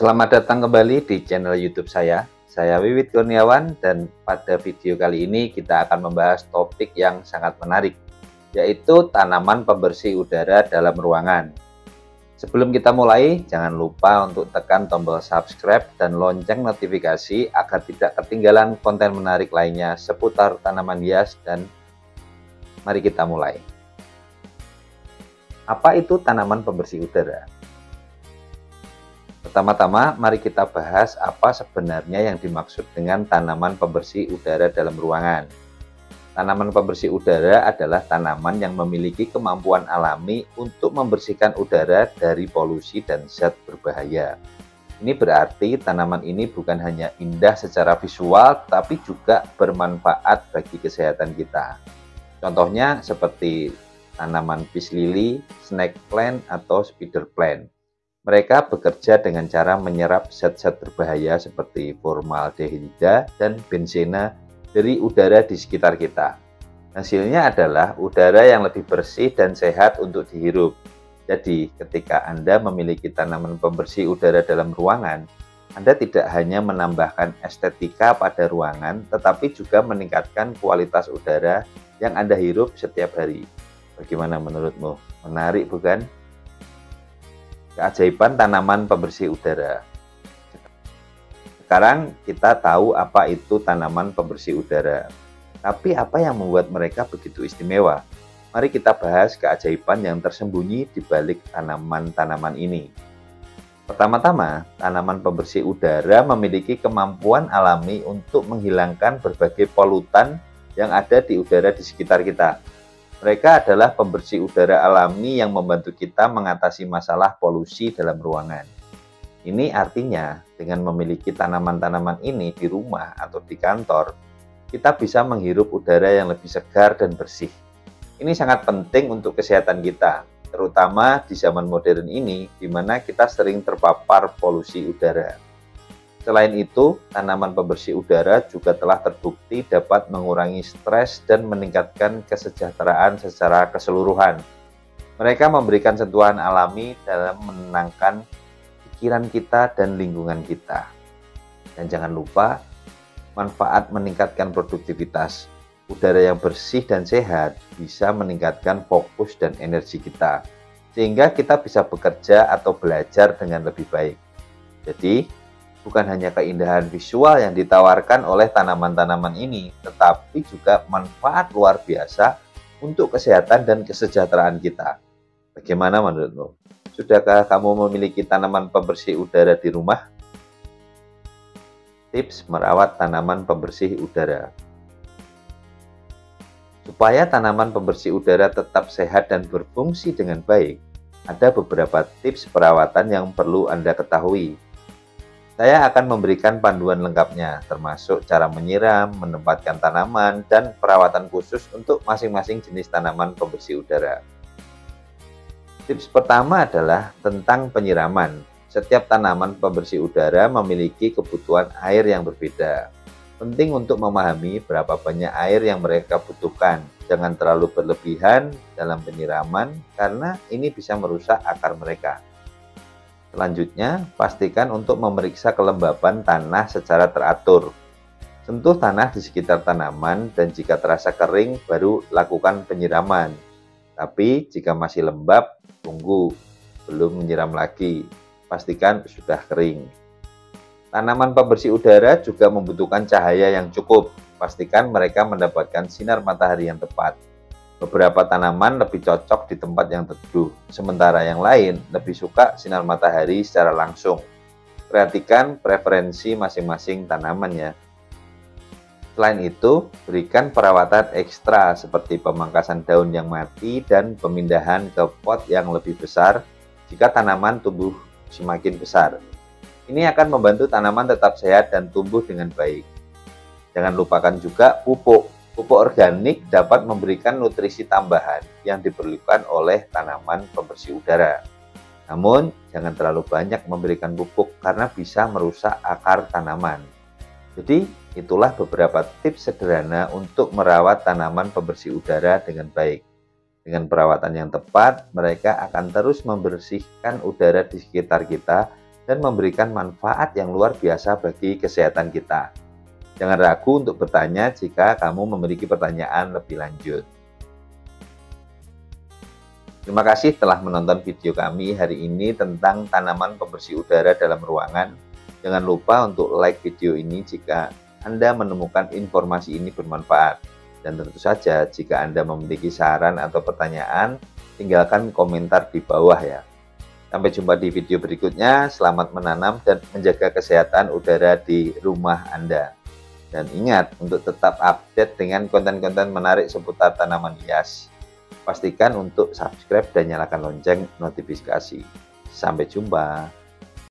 Selamat datang kembali di channel YouTube saya. Saya Wiwit Kurniawan dan pada video kali ini kita akan membahas topik yang sangat menarik, yaitu tanaman pembersih udara dalam ruangan. Sebelum kita mulai, jangan lupa untuk tekan tombol subscribe dan lonceng notifikasi agar tidak ketinggalan konten menarik lainnya seputar tanaman hias dan mari kita mulai. Apa itu tanaman pembersih udara? Pertama-tama, mari kita bahas apa sebenarnya yang dimaksud dengan tanaman pembersih udara dalam ruangan. Tanaman pembersih udara adalah tanaman yang memiliki kemampuan alami untuk membersihkan udara dari polusi dan zat berbahaya. Ini berarti tanaman ini bukan hanya indah secara visual, tapi juga bermanfaat bagi kesehatan kita. Contohnya seperti tanaman peace lily, snake plant, atau spider plant. Mereka bekerja dengan cara menyerap zat-zat berbahaya seperti formaldehida dan benzena dari udara di sekitar kita. Hasilnya adalah udara yang lebih bersih dan sehat untuk dihirup. Jadi, ketika Anda memiliki tanaman pembersih udara dalam ruangan, Anda tidak hanya menambahkan estetika pada ruangan, tetapi juga meningkatkan kualitas udara yang Anda hirup setiap hari. Bagaimana menurutmu? Menarik bukan? Keajaiban tanaman pembersih udara. Sekarang kita tahu apa itu tanaman pembersih udara. Tapi apa yang membuat mereka begitu istimewa? Mari kita bahas keajaiban yang tersembunyi di balik tanaman-tanaman ini. Pertama-tama, tanaman pembersih udara memiliki kemampuan alami untuk menghilangkan berbagai polutan yang ada di udara di sekitar kita. Mereka adalah pembersih udara alami yang membantu kita mengatasi masalah polusi dalam ruangan. Ini artinya dengan memiliki tanaman-tanaman ini di rumah atau di kantor, kita bisa menghirup udara yang lebih segar dan bersih. Ini sangat penting untuk kesehatan kita, terutama di zaman modern ini di mana kita sering terpapar polusi udara. Selain itu, tanaman pembersih udara juga telah terbukti dapat mengurangi stres dan meningkatkan kesejahteraan secara keseluruhan. Mereka memberikan sentuhan alami dalam menenangkan pikiran kita dan lingkungan kita. Dan jangan lupa, manfaat meningkatkan produktivitas. Udara yang bersih dan sehat bisa meningkatkan fokus dan energi kita, sehingga kita bisa bekerja atau belajar dengan lebih baik. Jadi, bukan hanya keindahan visual yang ditawarkan oleh tanaman-tanaman ini, tetapi juga manfaat luar biasa untuk kesehatan dan kesejahteraan kita. Bagaimana menurutmu? Sudahkah kamu memiliki tanaman pembersih udara di rumah? Tips merawat tanaman pembersih udara. Supaya tanaman pembersih udara tetap sehat dan berfungsi dengan baik, ada beberapa tips perawatan yang perlu Anda ketahui saya akan memberikan panduan lengkapnya, termasuk cara menyiram, menempatkan tanaman, dan perawatan khusus untuk masing-masing jenis tanaman pembersih udara. Tips pertama adalah tentang penyiraman. Setiap tanaman pembersih udara memiliki kebutuhan air yang berbeda. Penting untuk memahami berapa banyak air yang mereka butuhkan. Jangan terlalu berlebihan dalam penyiraman karena ini bisa merusak akar mereka. Selanjutnya, pastikan untuk memeriksa kelembapan tanah secara teratur. Sentuh tanah di sekitar tanaman dan jika terasa kering baru lakukan penyiraman. Tapi jika masih lembab, tunggu, belum menyiram lagi. Pastikan sudah kering. Tanaman pembersih udara juga membutuhkan cahaya yang cukup. Pastikan mereka mendapatkan sinar matahari yang tepat. Beberapa tanaman lebih cocok di tempat yang teduh, sementara yang lain lebih suka sinar matahari secara langsung. Perhatikan preferensi masing-masing tanaman ya. Selain itu, berikan perawatan ekstra seperti pemangkasan daun yang mati dan pemindahan ke pot yang lebih besar jika tanaman tumbuh semakin besar. Ini akan membantu tanaman tetap sehat dan tumbuh dengan baik. Jangan lupakan juga pupuk Pupuk organik dapat memberikan nutrisi tambahan yang diperlukan oleh tanaman pembersih udara. Namun, jangan terlalu banyak memberikan pupuk karena bisa merusak akar tanaman. Jadi, itulah beberapa tips sederhana untuk merawat tanaman pembersih udara dengan baik. Dengan perawatan yang tepat, mereka akan terus membersihkan udara di sekitar kita dan memberikan manfaat yang luar biasa bagi kesehatan kita. Jangan ragu untuk bertanya jika kamu memiliki pertanyaan lebih lanjut. Terima kasih telah menonton video kami hari ini tentang tanaman pembersih udara dalam ruangan. Jangan lupa untuk like video ini jika Anda menemukan informasi ini bermanfaat. Dan tentu saja jika Anda memiliki saran atau pertanyaan, tinggalkan komentar di bawah ya. Sampai jumpa di video berikutnya. Selamat menanam dan menjaga kesehatan udara di rumah Anda. Dan ingat untuk tetap update dengan konten-konten menarik seputar tanaman hias. Pastikan untuk subscribe dan nyalakan lonceng notifikasi. Sampai jumpa.